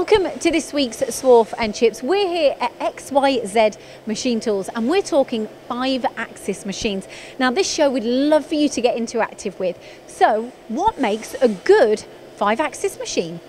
Welcome to this week's Swarf and Chips. We're here at XYZ Machine Tools and we're talking five axis machines. Now, this show we'd love for you to get interactive with. So, what makes a good five axis machine?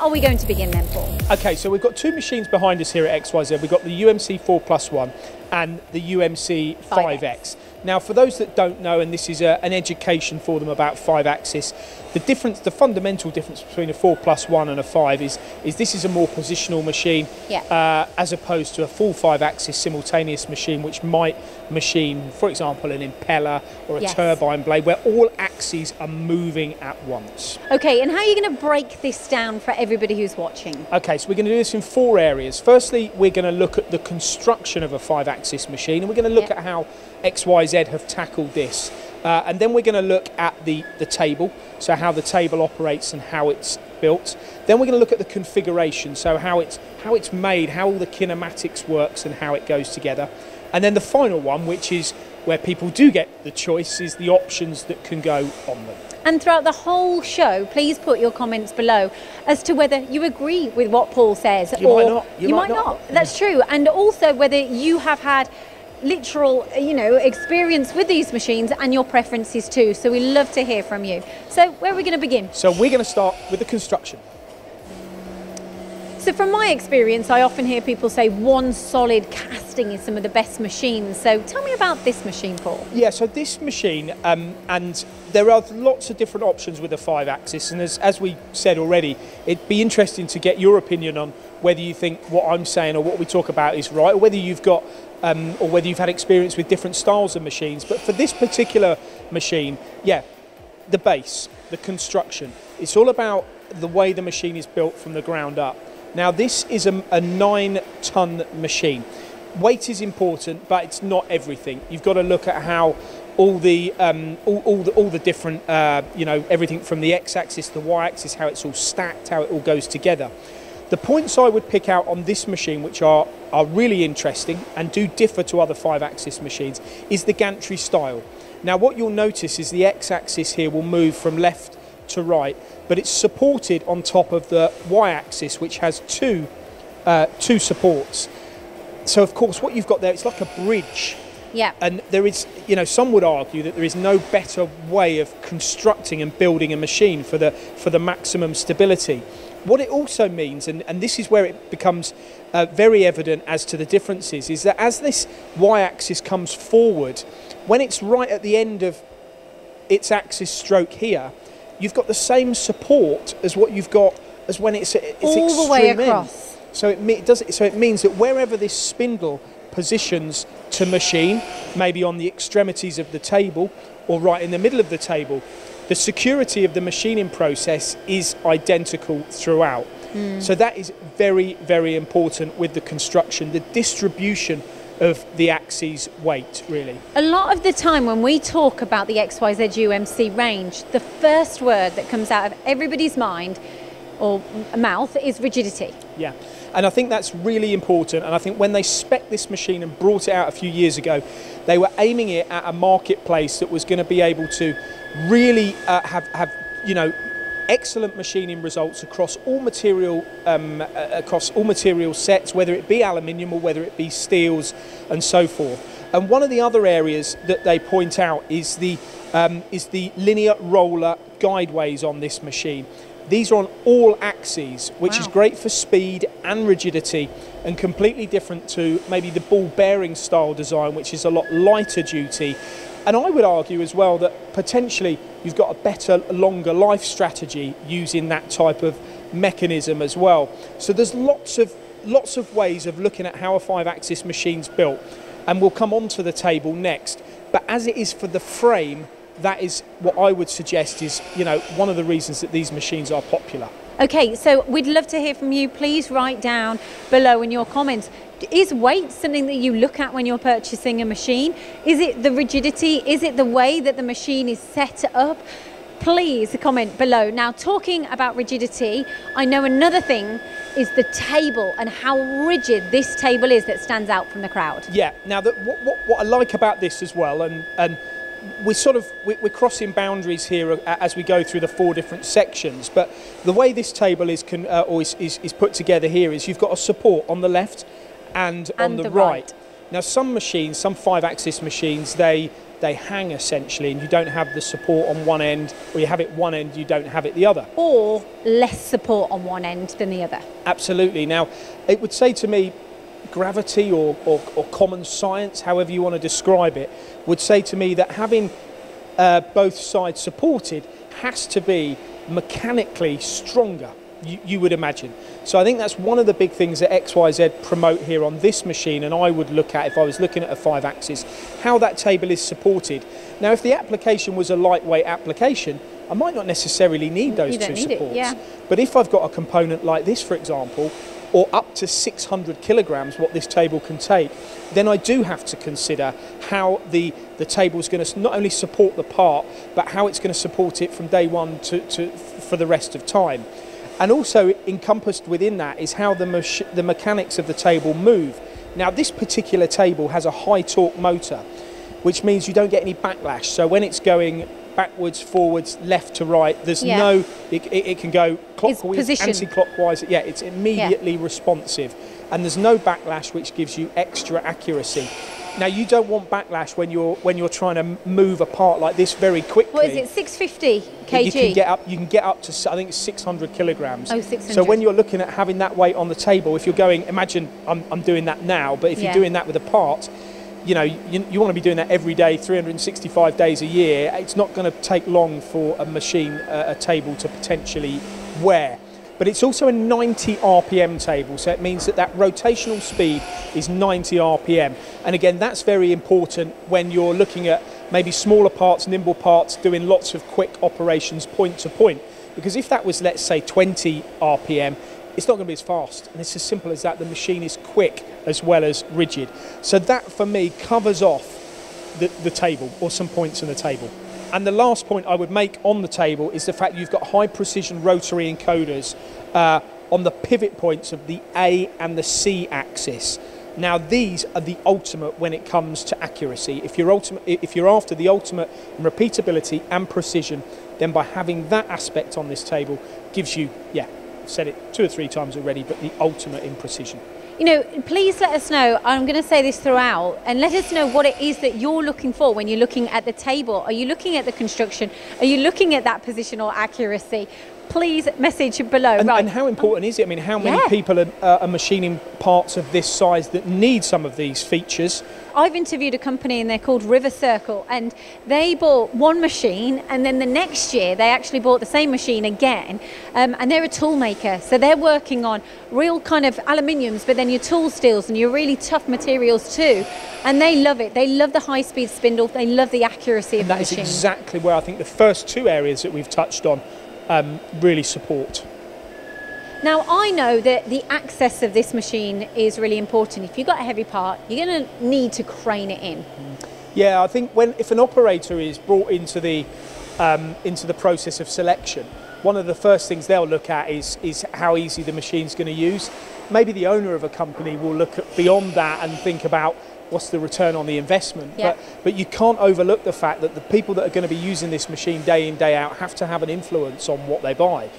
Are we going to begin then, Paul? Okay, so we've got two machines behind us here at XYZ. We've got the UMC 4 Plus 1 and the UMC 5X. 5X. Now, for those that don't know, and this is a, an education for them about 5 axis, the difference, the fundamental difference between a 4 Plus 1 and a 5 is, is this is a more positional machine Yeah. uh, as opposed to a full 5 axis simultaneous machine, which might machine, for example, an impeller or a Yes. turbine blade, where all axes are moving at once. Okay, and how are you going to break this down for everybody who's watching? Okay, so we're going to do this in four areas. Firstly, we're going to look at the construction of a five axis machine and we're going to look Yep. at how XYZ have tackled this. Uh, and then we're going to look at the, the table, so how the table operates and how it's built. Then we're going to look at the configuration, so how it's, how it's made, how all the kinematics works and how it goes together. And then the final one, which is where people do get the choice, is the options that can go on them. And throughout the whole show, please put your comments below as to whether you agree with what Paul says You or might not. You might might not. not. That's true. And also whether you have had literal, you know, experience with these machines and your preferences too. So we love to hear from you. So where are we going to begin? So we're going to start with the construction. So from my experience, I often hear people say one solid casting is some of the best machines. So tell me about this machine, Paul. Yeah, so this machine, um, and there are lots of different options with the five axis, and as, as we said already, it'd be interesting to get your opinion on whether you think what I'm saying or what we talk about is right, or whether you've got, um, or whether you've had experience with different styles of machines. But for this particular machine, yeah, the base, the construction, it's all about the way the machine is built from the ground up. Now, this is a, a nine ton machine. Weight is important, but it's not everything. You've got to look at how all the um, all, all the all the different uh, you know everything from the x-axis, the y-axis, how it's all stacked, how it all goes together. The points I would pick out on this machine, which are, are really interesting and do differ to other five axis machines, is the gantry style. Now, what you'll notice is the x axis here will move from left to right, but it's supported on top of the y axis, which has two, uh, two supports. So, of course, what you've got there, it's like a bridge Yeah. and there is, you know, some would argue that there is no better way of constructing and building a machine for the for the maximum stability. What it also means, and, and this is where it becomes uh, very evident as to the differences, is that as this y-axis comes forward, when it's right at the end of its axis stroke here, you've got the same support as what you've got as when it's its All the way extreme end. across. So it, it does. So it means that wherever this spindle positions to machine, maybe on the extremities of the table or right in the middle of the table, the security of the machining process is identical throughout. Hmm. So that is very, very important with the construction, the distribution of the axis weight, really. A lot of the time when we talk about the XYZ UMC range, the first word that comes out of everybody's mind or mouth is rigidity. Yeah, and I think that's really important. And I think when they spec this machine and brought it out a few years ago, they were aiming it at a marketplace that was going to be able to really uh, have have you know excellent machining results across all material um, uh, across all material sets, whether it be aluminium or whether it be steels and so forth. And one of the other areas that they point out is the um, is the linear roller guideways on this machine. These are on all axes, which is great for speed and rigidity, and completely different to maybe the ball bearing style design, which is a lot lighter duty. And I would argue as well that potentially you've got a better, longer life strategy using that type of mechanism as well. So there's lots of lots of ways of looking at how a five-axis machine's built, and we'll come on to the table next. But as it is for the frame, that is what I would suggest is you know one of the reasons that these machines are popular. Okay, so we'd love to hear from you. Please write down below in your comments. Is weight something that you look at when you're purchasing a machine? Is it the rigidity? Is it the way that the machine is set up? Please comment below. Now, talking about rigidity, I know another thing is the table and how rigid this table is that stands out from the crowd. Yeah. Now, the, what, what, what I like about this as well, and and we're sort of we're crossing boundaries here as we go through the four different sections. But the way this table is can uh, or is, is, is, put together here is you've got a support on the left and, and on the, the right. right. Now, some machines, some five-axis machines, they they hang essentially, and you don't have the support on one end, or you have it one end, you don't have it the other. Or less support on one end than the other. Absolutely. Now, it would say to me, gravity or, or, or common science, however you want to describe it, would say to me that having uh, both sides supported has to be mechanically stronger you, you, would imagine. So I think that's one of the big things that XYZ promote here on this machine, and I would look at if I was looking at a five axis, how that table is supported. Now, if the application was a lightweight application, I might not necessarily need those two need supports. It, yeah. But if I've got a component like this, for example, or up to 600 kilograms, what this table can take, then I do have to consider how the, the table is going to not only support the part, but how it's going to support it from day one to, to for the rest of time. And also encompassed within that is how the, mach- the mechanics of the table move. Now, this particular table has a high torque motor, which means you don't get any backlash. So when it's going backwards, forwards, left to right, there's Yeah. no, it, it, it can go clockwise, anti-clockwise. Yeah, it's immediately responsive. And there's no backlash, which gives you extra accuracy. Now, you don't want backlash when you're when you're trying to move a part like this very quickly. What is it, 650 kg? You can get up. You can get up to I think 600 kilograms. Oh, 600. So when you're looking at having that weight on the table, if you're going, imagine I'm, I'm doing that now, but if Yeah. you're doing that with a part, you know, you, you want to be doing that every day, 365 days a year. It's not going to take long for a machine, uh, a table to potentially wear. But it's also a 90 RPM table, so it means that that rotational speed is 90 RPM. And again, that's very important when you're looking at maybe smaller parts, nimble parts, doing lots of quick operations point to point. Because if that was, let's say, 20 RPM, it's not going to be as fast. And it's as simple as that. The machine is quick as well as rigid. So that, for me, covers off the, the table or some points in the table. And the last point I would make on the table is the fact you've got high precision rotary encoders uh, on the pivot points of the A and the C axis. Now these are the ultimate when it comes to accuracy. If you're ultimate, if you're after the ultimate in repeatability and precision, then by having that aspect on this table gives you, yeah, said it two or three times already, but the ultimate in precision. You know, please let us know. I'm going to say this throughout, and let us know what it is that you're looking for when you're looking at the table. Are you looking at the construction? Are you looking at that positional accuracy? Please message below. And, right. and how important is it? I mean, how many Yeah. people are, uh, are machining parts of this size that need some of these features? I've interviewed a company and they're called River Circle, and they bought one machine, and then the next year they actually bought the same machine again. Um, and they're a tool maker, so they're working on real kind of aluminiums, but then your tool steels and your really tough materials too. And they love it. They love the high speed spindle, they love the accuracy of And the that is machine. exactly where I think the first two areas that we've touched on um, really support. Now, I know that the access of this machine is really important. If you've got a heavy part, you're going to need to crane it in. Yeah, I think when if an operator is brought into the um, into the process of selection, one of the first things they'll look at is is how easy the machine's going to use. Maybe the owner of a company will look at beyond that and think about what's the return on the investment. Yeah. But but you can't overlook the fact that the people that are going to be using this machine day in day out have to have an influence on what they buy.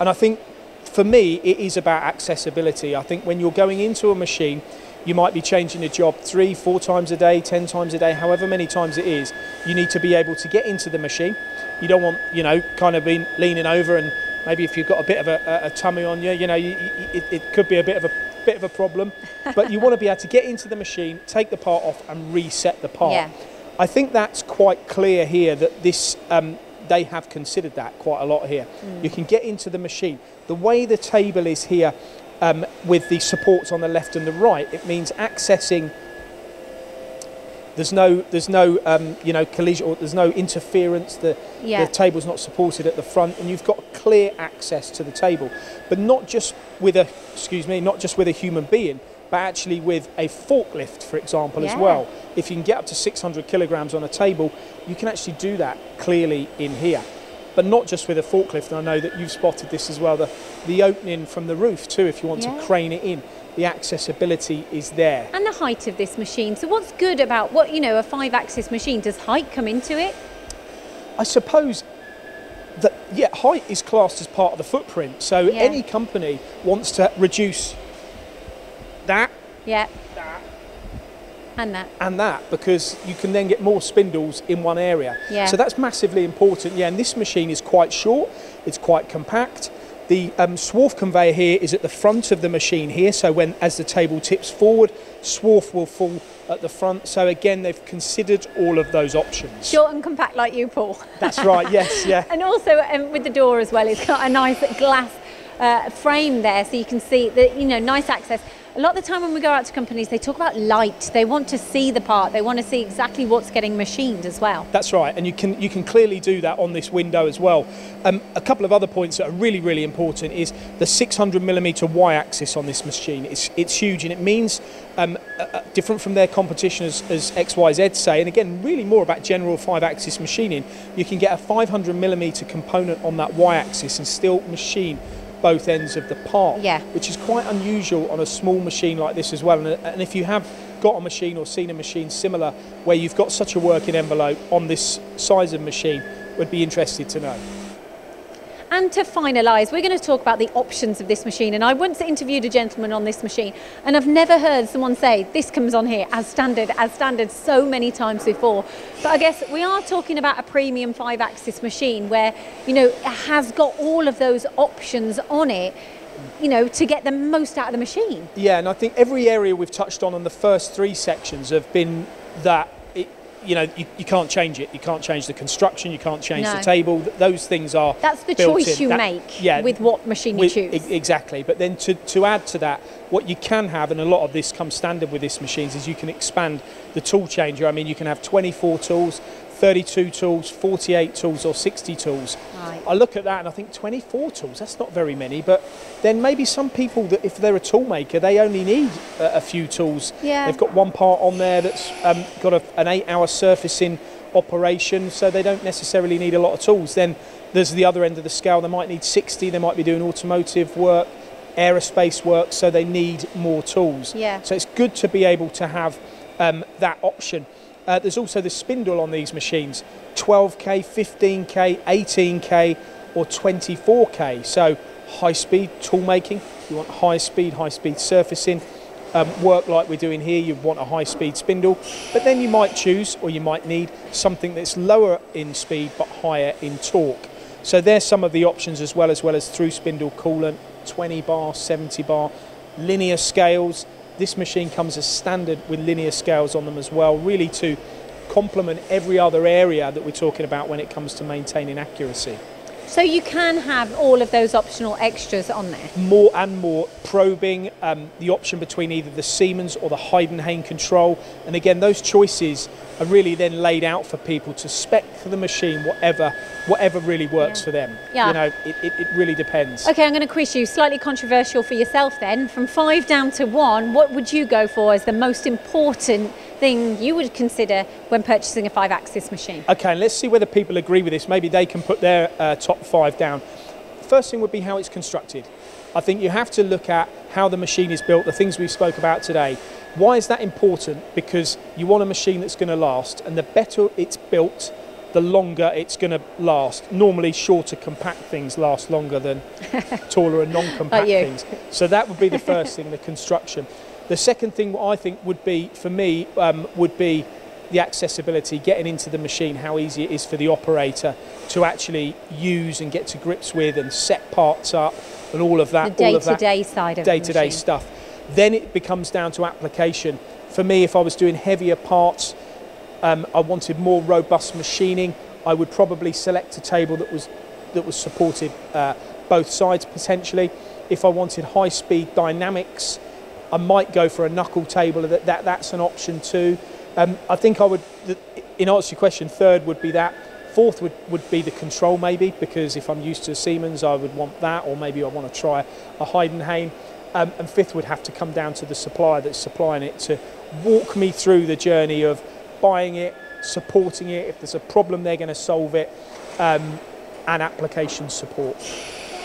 And I think for me it is about accessibility. I think when you're going into a machine you might be changing a job three, four times a day, ten times a day, however many times it is. You need to be able to get into the machine. You don't want, you know, kind of being leaning over and maybe if you've got a bit of a, a, a tummy on you, you know, you, it, it could be a bit of a bit of a problem. but you want to be able to get into the machine, take the part off, and reset the part. Yeah. I think that's quite clear here that this. Um, they have considered that quite a lot here. You can get into the machine. The way the table is here, um, with the supports on the left and the right, it means accessing There's no, there's no, um, you know, collision or there's no interference. The, Yeah. the table's not supported at the front, and you've got clear access to the table. But not just with a, excuse me, not just with a human being, but actually with a forklift, for example, as well. If you can get up to 600 kilograms on a table, you can actually do that clearly in here. But not just with a forklift, and I know that you've spotted this as well. The, the opening from the roof too, if you want Yeah. to crane it in, the accessibility is there. And the height of this machine. So what's good about what you know a five-axis machine? Does height come into it? I suppose that yeah, height is classed as part of the footprint. So Yeah. any company wants to reduce that, Yeah. And that. and that because you can then get more spindles in one area. Yeah. So that's massively important. Yeah, and this machine is quite short. It's quite compact. The um, swarf conveyor here is at the front of the machine here. So when as the table tips forward, swarf will fall at the front. So again, they've considered all of those options. Short and compact like you, Paul. That's right. Yes. Yeah. And also um, with the door as well, it's got a nice glass uh, frame there, so you can see that you know nice access. A lot of the time when we go out to companies, they talk about light. They want to see the part. They want to see exactly what's getting machined as well. That's right, and you can you can clearly do that on this window as well. Um, a couple of other points that are really really important is the 600 millimeter y-axis on this machine. It's it's huge, and it means um, uh, uh, different from their competition as, as XYZ say, and again really more about general five-axis machining. You can get a 500 millimeter component on that y-axis and still machine both ends of the part, Yeah. which is quite unusual on a small machine like this as well. And, uh, and if you have got a machine or seen a machine similar where you've got such a working envelope on this size of machine, would be interested to know. And to finalise, we're going to talk about the options of this machine. And I once interviewed a gentleman on this machine, and I've never heard someone say this comes on here as standard, as standard so many times before. But I guess we are talking about a premium five axis machine where, you know, it has got all of those options on it, you know, to get the most out of the machine. Yeah, and I think every area we've touched on on the first three sections have been that. You know, you, you can't change it. You can't change the construction. You can't change No. the table. Those things are. That's the choice in. you That- make yeah, with what machine with- you choose. exactly. But then to, to add to that, what you can have, and a lot of this comes standard with this machines, is you can expand the tool changer. I mean, you can have 24 tools, 32 tools, 48 tools, or 60 tools. Right. I look at that and I think 24 tools, that's not very many. But then maybe some people, that if they're a tool maker, they only need a, a few tools. Yeah. They've got one part on there that's um, got a, an eight hour surfacing operation, so they don't necessarily need a lot of tools. Then there's the other end of the scale, they might need 60, they might be doing automotive work, aerospace work, so they need more tools. Yeah. So it's good to be able to have um, that option. Uh, there's also the spindle on these machines 12k, 15k, 18k, or 24k. So high speed tool making, you want high speed, high speed surfacing. Um, work like we're doing here, you'd want a high speed spindle, but then you might choose or you might need something that's lower in speed but higher in torque. So there's some of the options as well, as well as through spindle coolant, 20 bar, 70 bar, linear scales. This machine comes as standard with linear scales on them as well, really to complement every other area that we're talking about when it comes to maintaining accuracy. So you can have all of those optional extras on there. More and more probing, um, the option between either the Siemens or the Heidenhain control, and again, those choices are really then laid out for people to spec for the machine, whatever, whatever really works Yeah. for them. Yeah. You know, it, it, it really depends. Okay, I'm going to quiz you. Slightly controversial for yourself then. From five down to one, what would you go for as the most important thing you would consider when purchasing a five axis machine? Okay, let's see whether people agree with this. Maybe they can put their uh, top five down. First thing would be how it's constructed. I think you have to look at how the machine is built, the things we spoke about today. Why is that important? Because you want a machine that's going to last, and the better it's built, the longer it's going to last. Normally, shorter, compact things last longer than taller and non-compact things. So that would be the first thing, the construction. The second thing I think would be, for me, um, would be the accessibility, getting into the machine, how easy it is for the operator to actually use and get to grips with and set parts up and all of that. The all of that day-to-day side of day-to-day machine. stuff. Then it becomes down to application. For me, if I was doing heavier parts, um, I wanted more robust machining. I would probably select a table that was that was supported uh, both sides potentially. If I wanted high-speed dynamics, I might go for a knuckle table. That, that that's an option too. Um, I think I would, in answer to your question, third would be that. Fourth would, would be the control maybe, because if I'm used to Siemens, I would want that, or maybe I want to try a Heidenhain. Um, and fifth would have to come down to the supplier that's supplying it to walk me through the journey of buying it, supporting it. If there's a problem, they're going to solve it, um, and application support.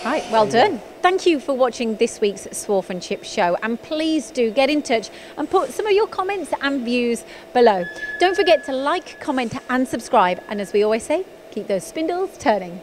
Right, well done. Thank you for watching this week's Swarf and Chip show and please do get in touch and put some of your comments and views below. Don't forget to like, comment and subscribe and as we always say, keep those spindles turning.